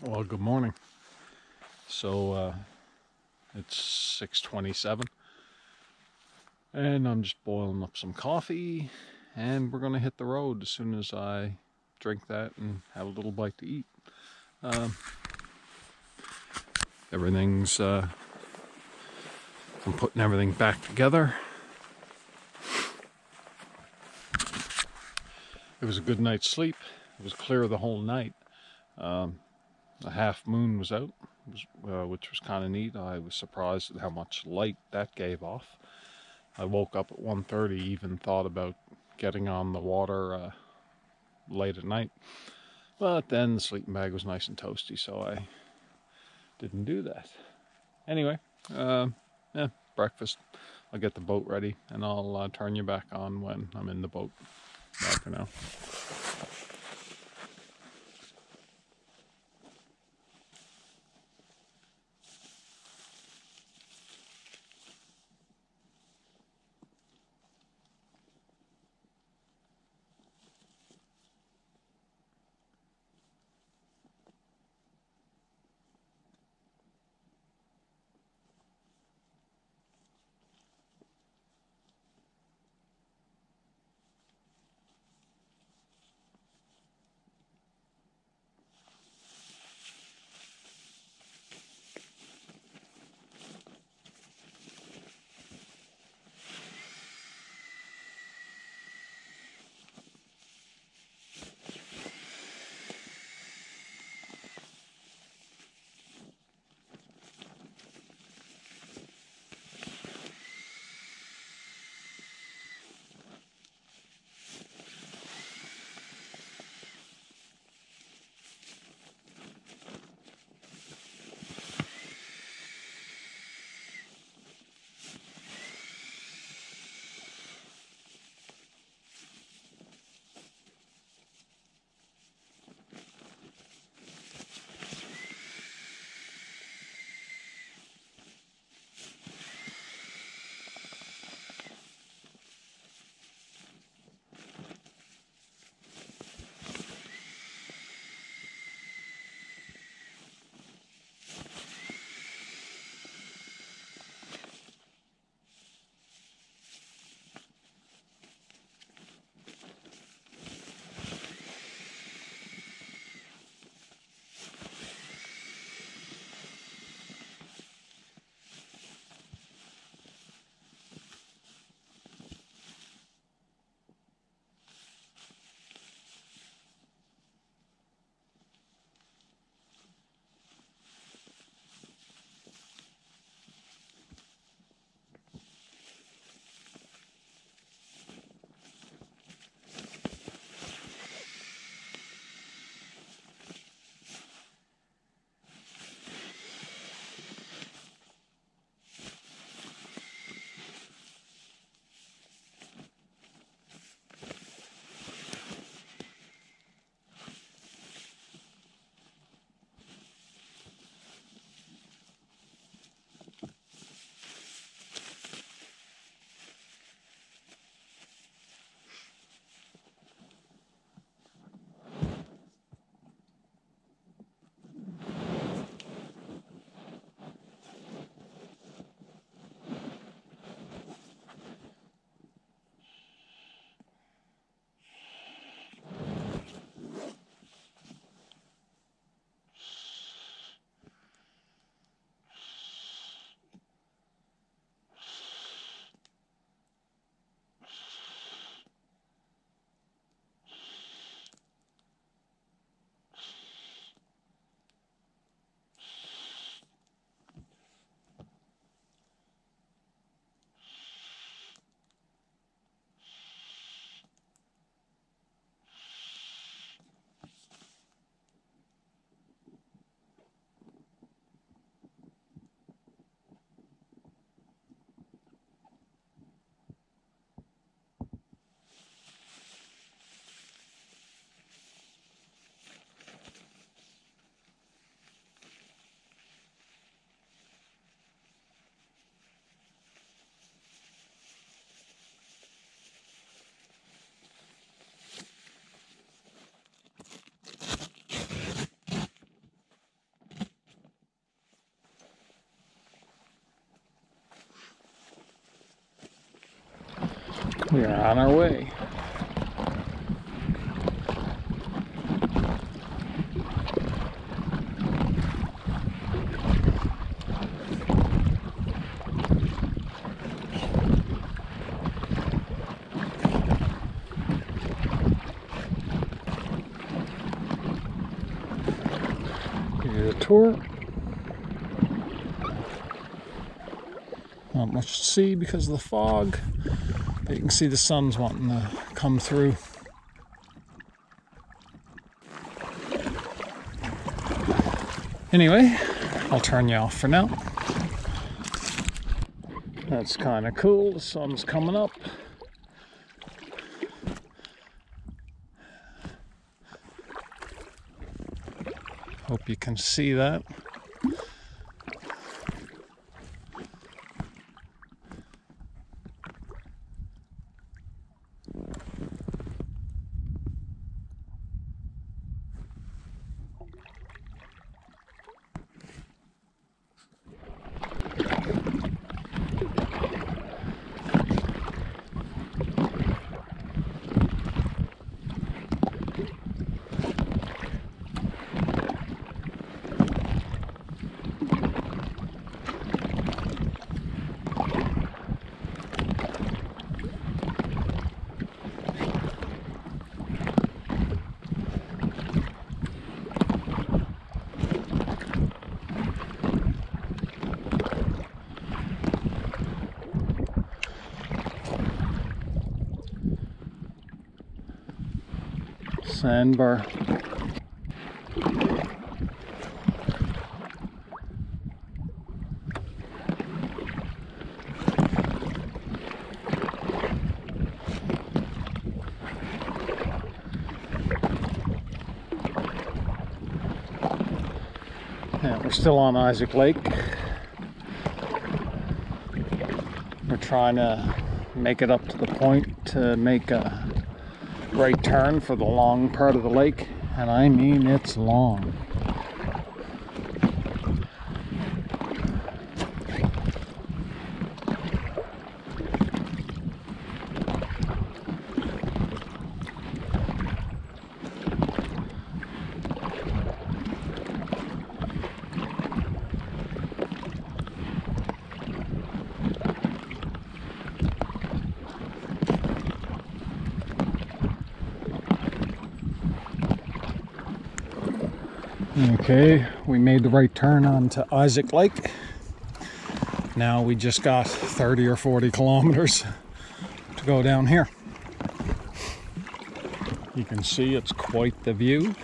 Well, good morning. So uh, it's 6:27, and I'm just boiling up some coffee, and we're gonna hit the road as soon as I drink that and have a little bite to eat. Um, everything's uh, I'm putting everything back together. It was a good night's sleep. It was clear the whole night. Um, a half moon was out, uh, which was kind of neat. I was surprised at how much light that gave off. I woke up at 1.30, even thought about getting on the water uh, late at night. But then the sleeping bag was nice and toasty, so I didn't do that. Anyway, uh, yeah, breakfast. I'll get the boat ready, and I'll uh, turn you back on when I'm in the boat. Bye for now. We are on our way. Here's a tour. Not much to see because of the fog. But you can see the sun's wanting to come through. Anyway, I'll turn you off for now. That's kind of cool. The sun's coming up. Hope you can see that. Sandbar. Yeah, we're still on Isaac Lake. We're trying to make it up to the point to make a right turn for the long part of the lake, and I mean it's long. Okay, we made the right turn onto Isaac Lake. Now we just got 30 or 40 kilometers to go down here. You can see it's quite the view.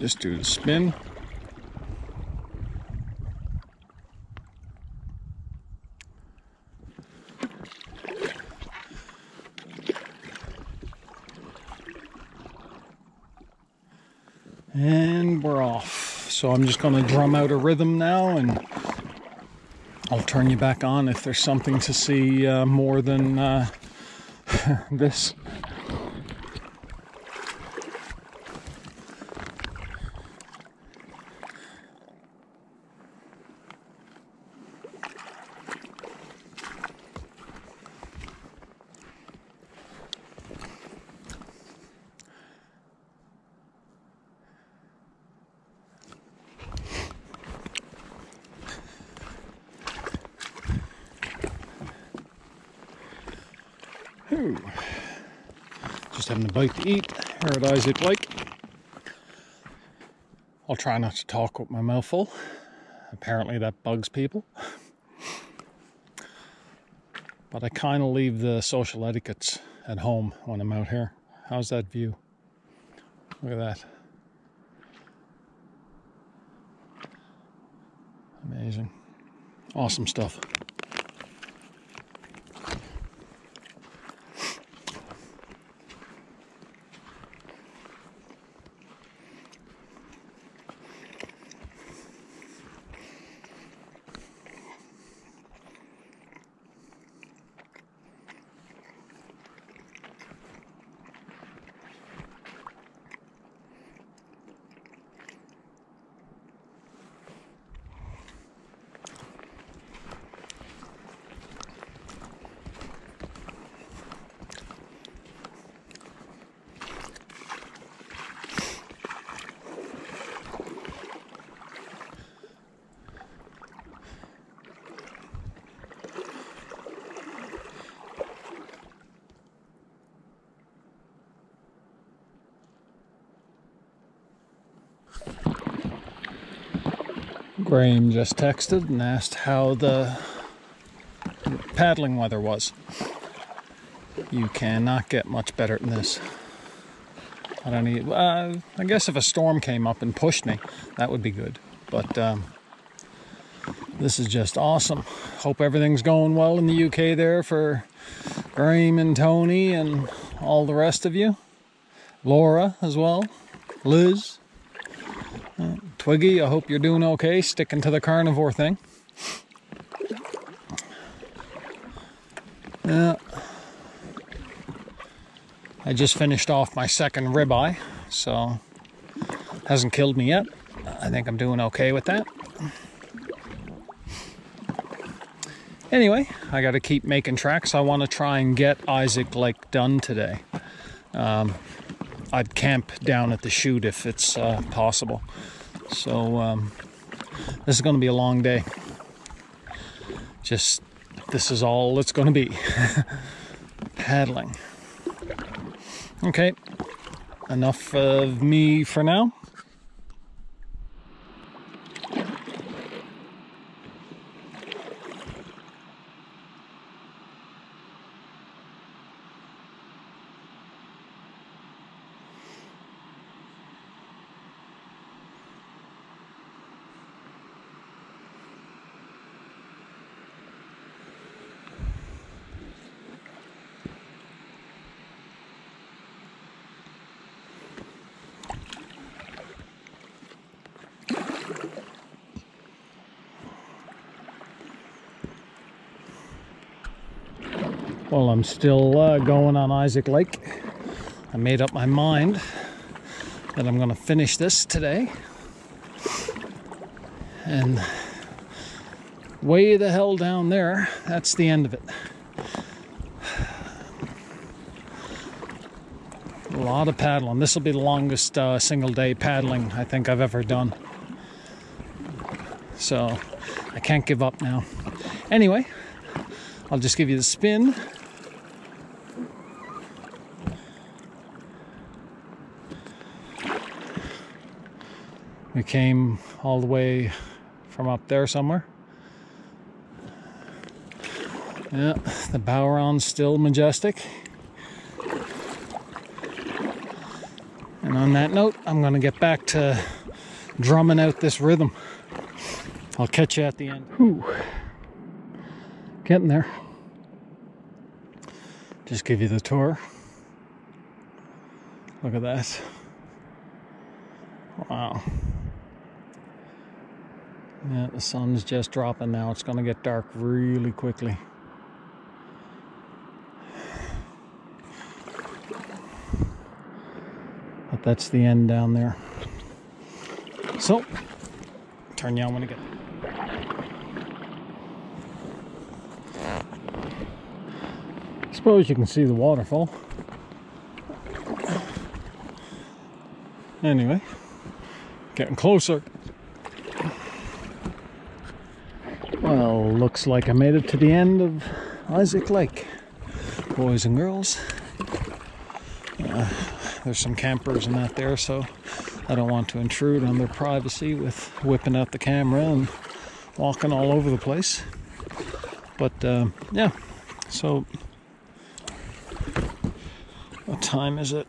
Just do the spin. And we're off. So I'm just going to drum out a rhythm now and I'll turn you back on if there's something to see uh, more than uh, this. Ooh. Just having a bite to eat here at Isaac Lake. I'll try not to talk with my mouth full. Apparently that bugs people. But I kind of leave the social etiquettes at home when I'm out here. How's that view? Look at that. Amazing. Awesome stuff. Graham just texted and asked how the paddling weather was. You cannot get much better than this. I don't need. Uh, I guess if a storm came up and pushed me, that would be good. But um, this is just awesome. Hope everything's going well in the UK there for Graham and Tony and all the rest of you. Laura as well. Liz. Uh, Twiggy, I hope you're doing okay, sticking to the carnivore thing. Yeah. I just finished off my second ribeye, so hasn't killed me yet. I think I'm doing okay with that. Anyway, I got to keep making tracks. I want to try and get Isaac Lake done today. Um, I'd camp down at the chute if it's uh, possible. So um, this is going to be a long day. Just this is all it's going to be. Paddling. Okay, enough of me for now. Well, I'm still uh, going on Isaac Lake. I made up my mind that I'm going to finish this today. And way the hell down there, that's the end of it. A lot of paddling. This will be the longest uh, single day paddling I think I've ever done. So I can't give up now. Anyway, I'll just give you the spin We came all the way from up there somewhere. Yeah, the Bowron's still majestic. And on that note, I'm going to get back to drumming out this rhythm. I'll catch you at the end. Whew. Getting there. Just give you the tour. Look at that. Wow. Yeah, the sun's just dropping now. It's going to get dark really quickly. But that's the end down there. So, turn you on when I get Suppose you can see the waterfall. Anyway, getting closer. Well, looks like I made it to the end of Isaac Lake. Boys and girls. Uh, there's some campers and that there, so I don't want to intrude on their privacy with whipping out the camera and walking all over the place. But uh, yeah, so what time is it?